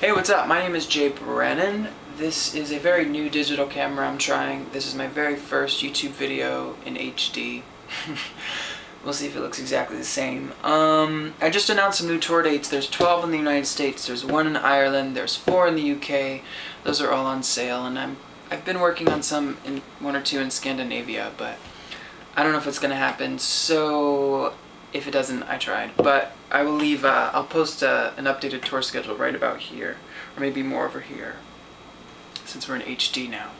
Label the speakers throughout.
Speaker 1: Hey, what's up? My name is Jay Brannan. This is a very new digital camera I'm trying. This is my very first YouTube video in HD. we'll see if it looks exactly the same. Um, I just announced some new tour dates. There's 12 in the United States, there's one in Ireland, there's four in the UK. Those are all on sale, and I'm I've been working on some in one or two in Scandinavia, but I don't know if it's gonna happen. So if it doesn't, I tried. But I will leave, uh, I'll post uh, an updated tour schedule right about here. Or maybe more over here. Since we're in HD now.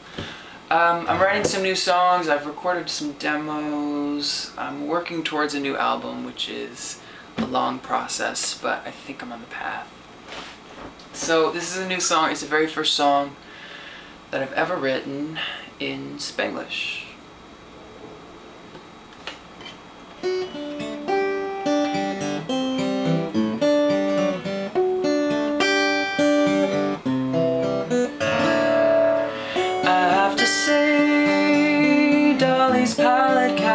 Speaker 1: Um, I'm writing some new songs. I've recorded some demos. I'm working towards a new album, which is a long process, but I think I'm on the path. So this is a new song. It's the very first song that I've ever written in Spanglish.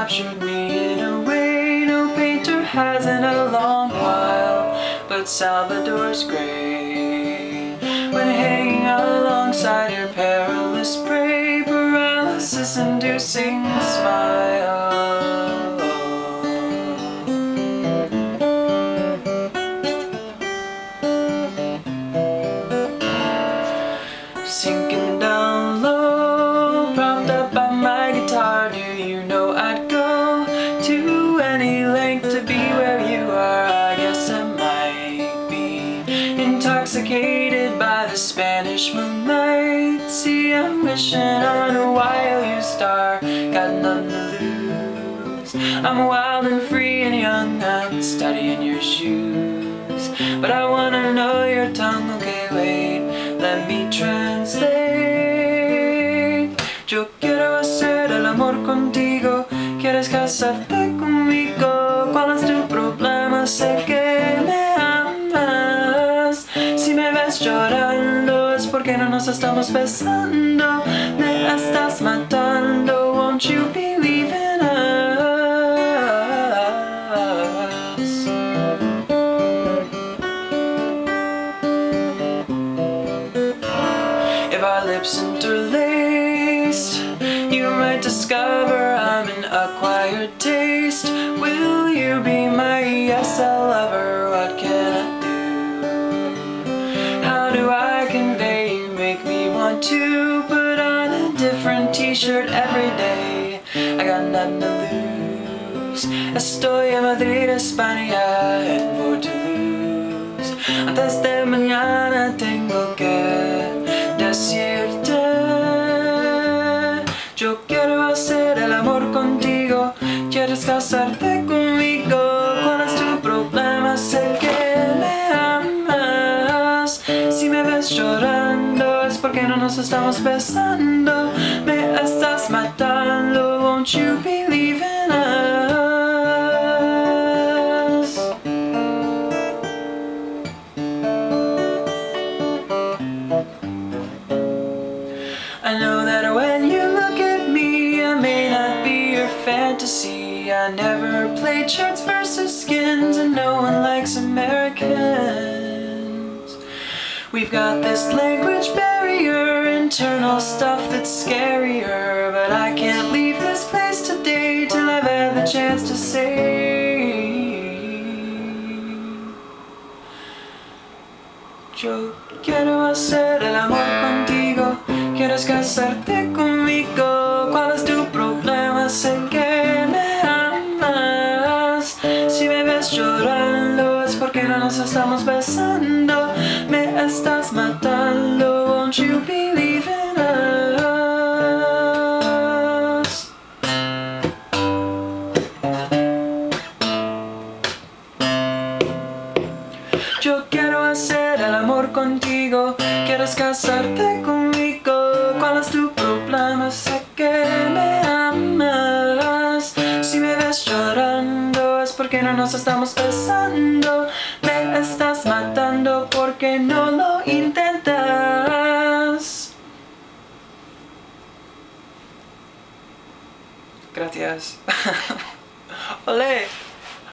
Speaker 1: Captured me in a way no painter has in a long while but Salvador's gray when hanging alongside your perilous prey paralysis inducing smile. Intoxicated I'm on a wild star Got nothing to lose. I'm wild and free and young I'm studying your shoes. But I wanna know your tongue nos estamos besando Me estás matando, won't you believe in us? If our lips interlaced You might discover I'm an acquired taste to put on a different t-shirt every day. I got nothing to lose. Estoy en Madrid, España en for to lose. Antes de mañana tengo que decirte Yo quiero hacer el amor contigo. ¿Quieres casarte conmigo? ¿Cuál es tu problema? Sé que me amas. Si me ves llorando no nos estamos besando Me estás matando, won't you believe in us? I know that when you look at me I may not be your fantasy. I never played charts versus skins And no one We've got this language barrier, internal stuff that's scarier But I can't leave this place today Till I've had the chance to say Yo quiero hacer el amor contigo Quieres casarte conmigo. ¿Cuál es tu problema? Sé que me amas. Si me ves llorando Es porque no nos estamos besando Estás matando Won't you believe Yo quiero hacer el amor contigo ¿Quieres casarte conmigo? ¿Cuál es tu problema? Sé que me amas Si me ves llorando es porque no nos estamos besando Me estás matando porque no lo intentas Gracias. Olé.